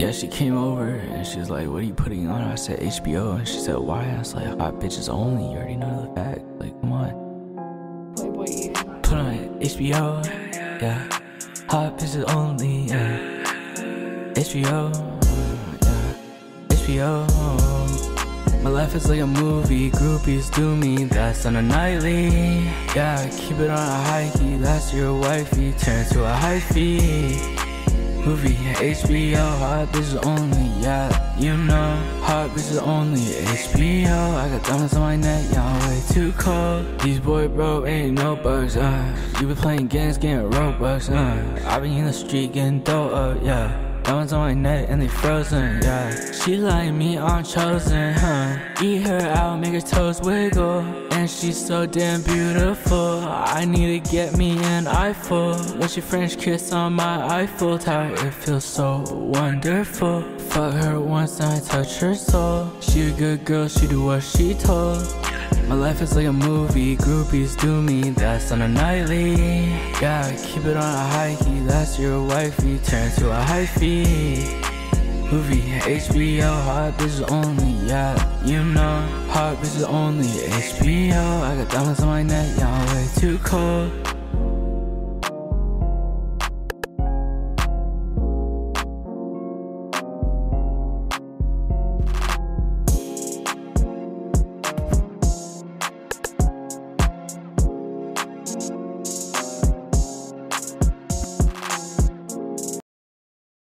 Yeah, she came over and she was like, What are you putting on? I said HBO and she said, Why? I was like, Hot bitches only. You already know the fact. Like, come on. Playboy. Put on HBO. Yeah. Hot bitches only. Yeah. HBO. Yeah. HBO. My life is like a movie. Groupies do me. That's on a nightly. Yeah, keep it on a high key. That's your wifey. Turn to a fee. Movie, HBO, hot bitches only, yeah, you know. Hot bitches only, HBO I got diamonds on my neck, y'all way too cold. These boy bro ain't no bugs, uh. You been playing games, getting robux, uh. I been in the street getting dope up, yeah Diamonds on my neck and they frozen, yeah. She like me, I'm chosen, huh. Eat her out, make her toes wiggle. And she's so damn beautiful. I need to get me an eyeful When she French kiss on my Eiffel Tower. It feels so wonderful. Fuck her once and I touch her soul. She a good girl, she do what she told my life is like a movie, groupies do me, that's on a nightly. Yeah, keep it on a high key, that's your wifey, turn to a fee. Movie, HBO, hot bitches only, yeah, you know, hot bitches only, HBO. I got diamonds on my neck, y'all way too cold.